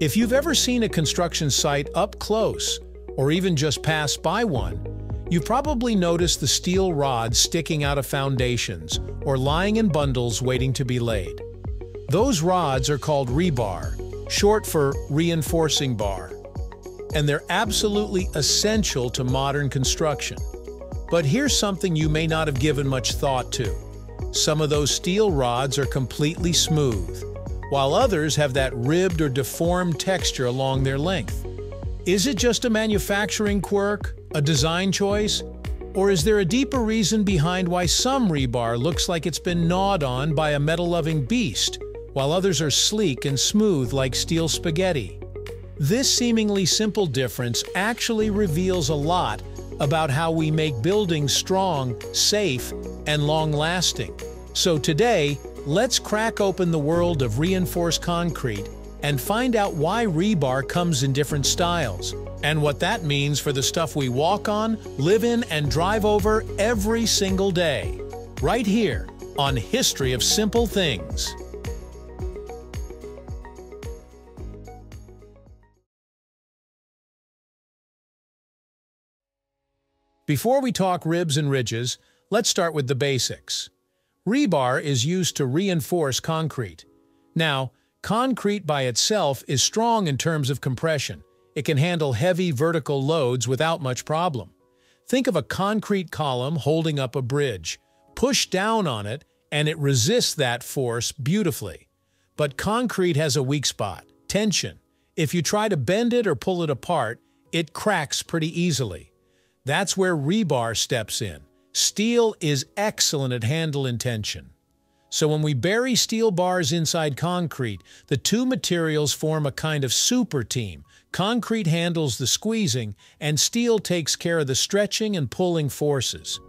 If you've ever seen a construction site up close, or even just passed by one, you've probably noticed the steel rods sticking out of foundations or lying in bundles waiting to be laid. Those rods are called rebar, short for reinforcing bar, and they're absolutely essential to modern construction. But here's something you may not have given much thought to. Some of those steel rods are completely smooth, while others have that ribbed or deformed texture along their length. Is it just a manufacturing quirk, a design choice, or is there a deeper reason behind why some rebar looks like it's been gnawed on by a metal-loving beast, while others are sleek and smooth like steel spaghetti? This seemingly simple difference actually reveals a lot about how we make buildings strong, safe, and long-lasting. So today, let's crack open the world of reinforced concrete and find out why rebar comes in different styles, and what that means for the stuff we walk on, live in, and drive over every single day. Right here on History of Simple Things. Before we talk ribs and ridges, let's start with the basics. Rebar is used to reinforce concrete. Now, concrete by itself is strong in terms of compression. It can handle heavy vertical loads without much problem. Think of a concrete column holding up a bridge. Push down on it, and it resists that force beautifully. But concrete has a weak spot, tension. If you try to bend it or pull it apart, it cracks pretty easily. That's where rebar steps in. Steel is excellent at handle tension. So when we bury steel bars inside concrete, the two materials form a kind of super team. Concrete handles the squeezing, and steel takes care of the stretching and pulling forces.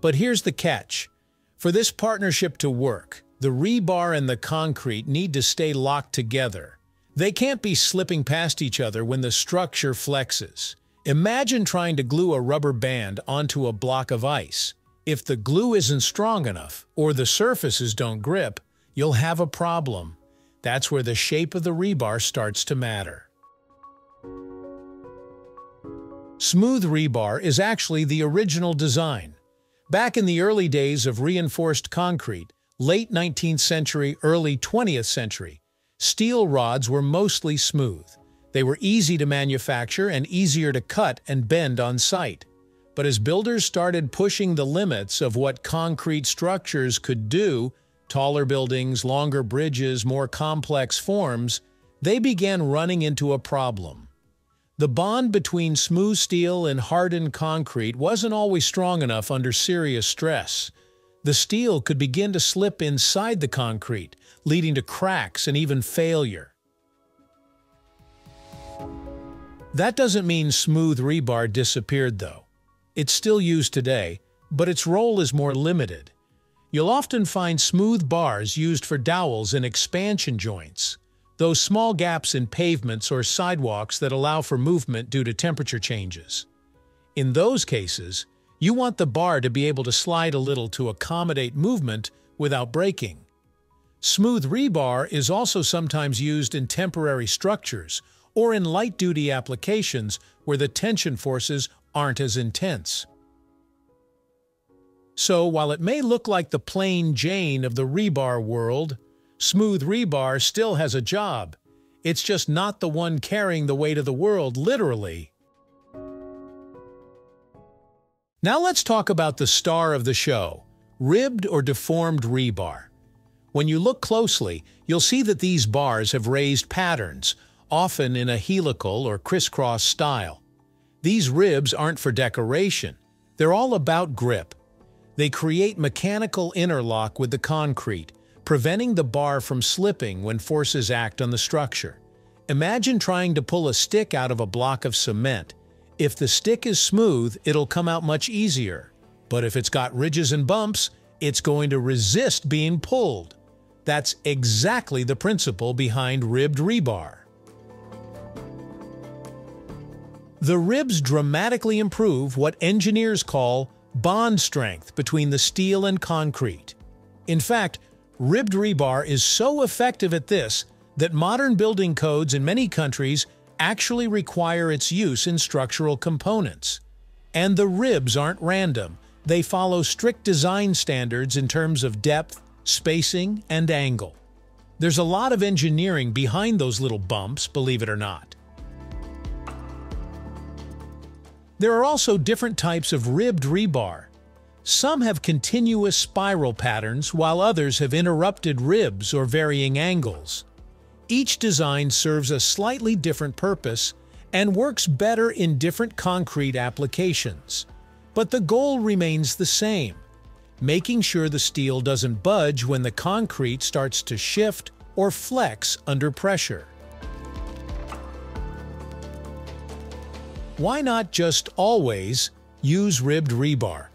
But here's the catch. For this partnership to work, the rebar and the concrete need to stay locked together. They can't be slipping past each other when the structure flexes. Imagine trying to glue a rubber band onto a block of ice. If the glue isn't strong enough, or the surfaces don't grip, you'll have a problem. That's where the shape of the rebar starts to matter. Smooth rebar is actually the original design. Back in the early days of reinforced concrete, late 19th century, early 20th century, Steel rods were mostly smooth. They were easy to manufacture and easier to cut and bend on site. But as builders started pushing the limits of what concrete structures could do, taller buildings, longer bridges, more complex forms, they began running into a problem. The bond between smooth steel and hardened concrete wasn't always strong enough under serious stress. The steel could begin to slip inside the concrete, leading to cracks and even failure. That doesn't mean smooth rebar disappeared, though. It's still used today, but its role is more limited. You'll often find smooth bars used for dowels and expansion joints, those small gaps in pavements or sidewalks that allow for movement due to temperature changes. In those cases, you want the bar to be able to slide a little to accommodate movement without breaking. Smooth rebar is also sometimes used in temporary structures or in light-duty applications where the tension forces aren't as intense. So while it may look like the plain Jane of the rebar world, smooth rebar still has a job. It's just not the one carrying the weight of the world, literally. Now let's talk about the star of the show, ribbed or deformed rebar. When you look closely, you'll see that these bars have raised patterns, often in a helical or crisscross style. These ribs aren't for decoration. They're all about grip. They create mechanical interlock with the concrete, preventing the bar from slipping when forces act on the structure. Imagine trying to pull a stick out of a block of cement. If the stick is smooth, it'll come out much easier. But if it's got ridges and bumps, it's going to resist being pulled. That's exactly the principle behind ribbed rebar. The ribs dramatically improve what engineers call bond strength between the steel and concrete. In fact, Ribbed rebar is so effective at this that modern building codes in many countries actually require its use in structural components. And the ribs aren't random. They follow strict design standards in terms of depth, spacing, and angle. There's a lot of engineering behind those little bumps, believe it or not. There are also different types of ribbed rebar. Some have continuous spiral patterns, while others have interrupted ribs or varying angles. Each design serves a slightly different purpose and works better in different concrete applications. But the goal remains the same, making sure the steel doesn't budge when the concrete starts to shift or flex under pressure. Why not just always use ribbed rebar?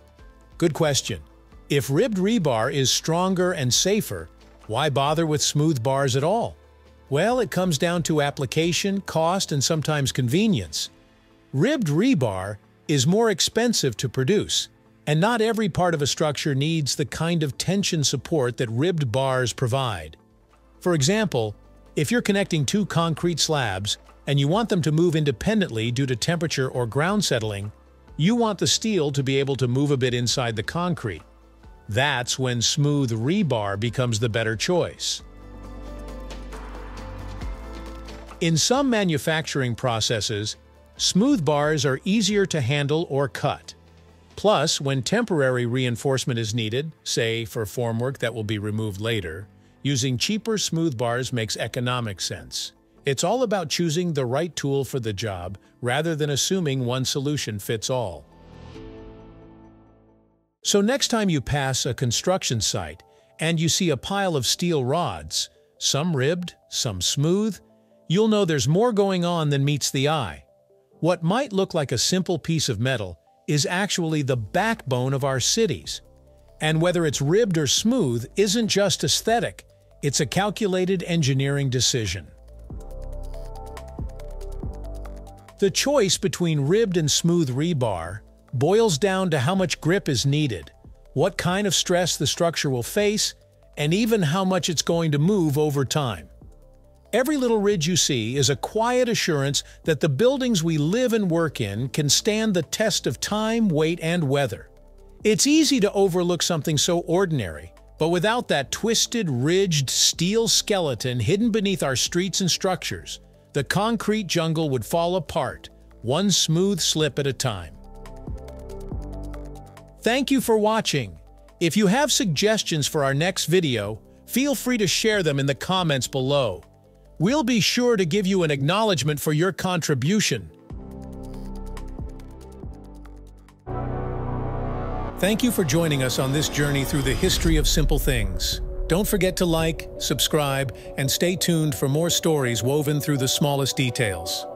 Good question. If ribbed rebar is stronger and safer, why bother with smooth bars at all? Well, it comes down to application, cost, and sometimes convenience. Ribbed rebar is more expensive to produce, and not every part of a structure needs the kind of tension support that ribbed bars provide. For example, if you're connecting two concrete slabs and you want them to move independently due to temperature or ground settling, you want the steel to be able to move a bit inside the concrete. That's when smooth rebar becomes the better choice. In some manufacturing processes, Smooth bars are easier to handle or cut. Plus, when temporary reinforcement is needed, say for formwork that will be removed later, using cheaper smooth bars makes economic sense. It's all about choosing the right tool for the job rather than assuming one solution fits all. So next time you pass a construction site and you see a pile of steel rods, some ribbed, some smooth, you'll know there's more going on than meets the eye. What might look like a simple piece of metal is actually the backbone of our cities. And whether it's ribbed or smooth isn't just aesthetic, it's a calculated engineering decision. The choice between ribbed and smooth rebar boils down to how much grip is needed, what kind of stress the structure will face, and even how much it's going to move over time. Every little ridge you see is a quiet assurance that the buildings we live and work in can stand the test of time, weight, and weather. It's easy to overlook something so ordinary, but without that twisted, ridged steel skeleton hidden beneath our streets and structures, the concrete jungle would fall apart, one smooth slip at a time. Thank you for watching. If you have suggestions for our next video, feel free to share them in the comments below. We'll be sure to give you an acknowledgement for your contribution. Thank you for joining us on this journey through the history of simple things. Don't forget to like, subscribe, and stay tuned for more stories woven through the smallest details.